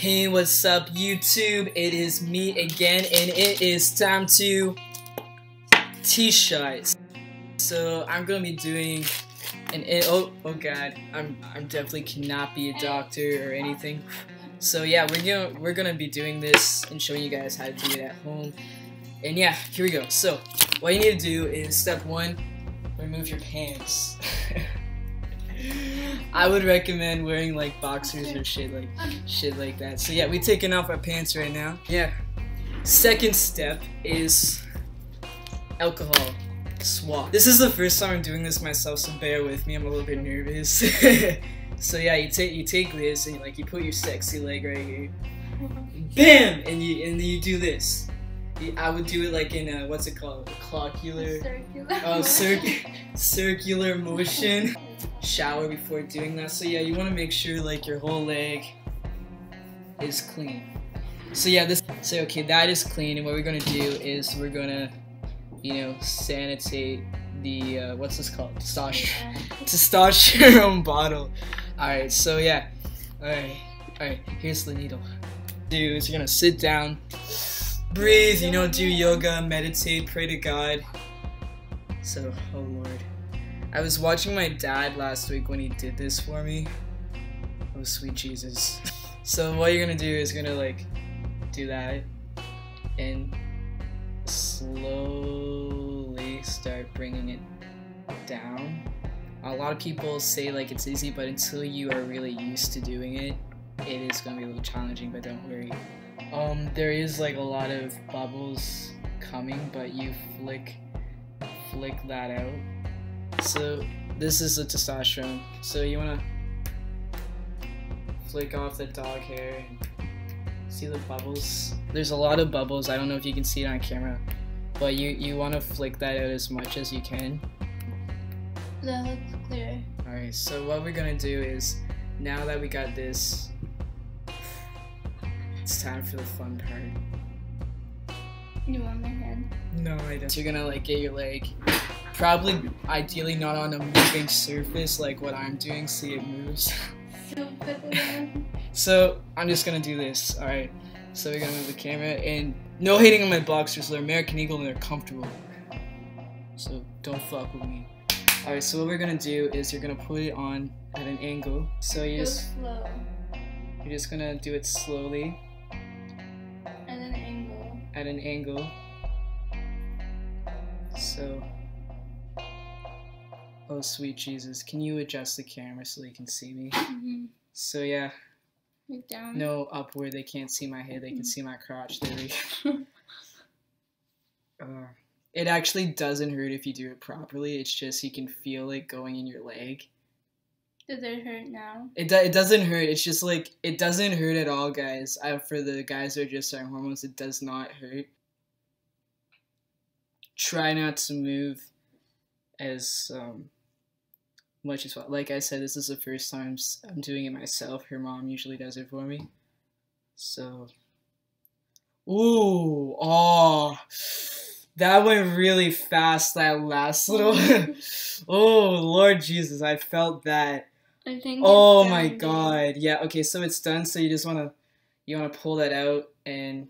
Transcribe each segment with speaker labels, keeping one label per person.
Speaker 1: Hey, what's up, YouTube? It is me again, and it is time to t-shirts. So I'm gonna be doing an oh oh god, I'm I'm definitely cannot be a doctor or anything. So yeah, we're gonna we're gonna be doing this and showing you guys how to do it at home. And yeah, here we go. So what you need to do is step one, remove your pants. I would recommend wearing like boxers or shit like shit like that. So yeah, we taking off our pants right now. Yeah. Second step is alcohol swab. This is the first time I'm doing this myself, so bear with me. I'm a little bit nervous. so yeah, you take you take this and like you put your sexy leg right here. Bam! And you and you do this. I would do it like in a what's it called? A clockular.
Speaker 2: Circular.
Speaker 1: Oh, cir circular motion. Shower before doing that. So yeah, you want to make sure like your whole leg is clean. So yeah, this. So okay, that is clean, and what we're gonna do is we're gonna, you know, sanitate the uh, what's this called? Testosterone. Testosterone bottle. All right. So yeah. All right. All right. Here's the needle. Do is you're gonna sit down breathe, you know, do yoga, meditate, pray to God. So, oh Lord. I was watching my dad last week when he did this for me. Oh, sweet Jesus. So, what you're gonna do is gonna like do that and slowly start bringing it down. A lot of people say like it's easy, but until you are really used to doing it, it is gonna be a little challenging, but don't worry. Um, there is like a lot of bubbles coming, but you flick, flick that out. So this is the testosterone. So you wanna flick off the dog hair. See the bubbles? There's a lot of bubbles. I don't know if you can see it on camera, but you you wanna flick that out as much as you can.
Speaker 2: That looks clear.
Speaker 1: All right. So what we're gonna do is, now that we got this it's time for the fun part.
Speaker 2: You want my head?
Speaker 1: No, I don't. You're gonna like get your leg, probably ideally not on a moving surface like what I'm doing. See it moves. so I'm just gonna do this. All right. So we're gonna move the camera and no hating on my boxers. They're American Eagle and they're comfortable. So don't fuck with me. All right. So what we're gonna do is you're gonna put it on at an angle. So you just.
Speaker 2: Slow.
Speaker 1: You're just gonna do it slowly
Speaker 2: At an angle.
Speaker 1: At an angle. So, oh sweet Jesus, can you adjust the camera so they can see me?
Speaker 2: Mm-hmm.
Speaker 1: So yeah,
Speaker 2: Look down.
Speaker 1: no upward, they can't see my head, they can see my crotch. There we go. Uh, it actually doesn't hurt if you do it properly. It's just you can feel it going in your leg.
Speaker 2: Does it hurt now?
Speaker 1: It, do- it doesn't hurt. It's just like it doesn't hurt at all, guys. I, for the guys who are just starting hormones, it does not hurt. Try not to move as um, much as well. Like I said, this is the first time I'm doing it myself. Her mom usually does it for me. So, ooh, oh, that went really fast. That last little, oh Lord Jesus, I felt that.
Speaker 2: I think.
Speaker 1: Oh my
Speaker 2: done,
Speaker 1: god. Yeah, okay, so it's done, so you just wanna you wanna pull that out and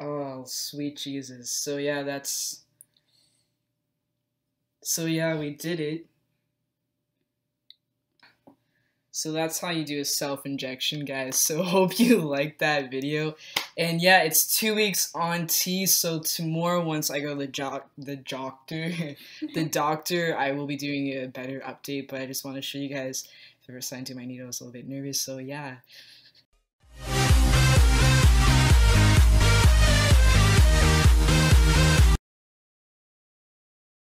Speaker 1: Oh sweet Jesus. So yeah, that's so yeah, we did it. So that's how you do a self-injection, guys. So hope you liked that video. And yeah, it's two weeks on T, so tomorrow once I go to the jock the doctor the doctor, I will be doing a better update, but I just want to show you guys the first time to my needle. I was a little bit nervous, so yeah.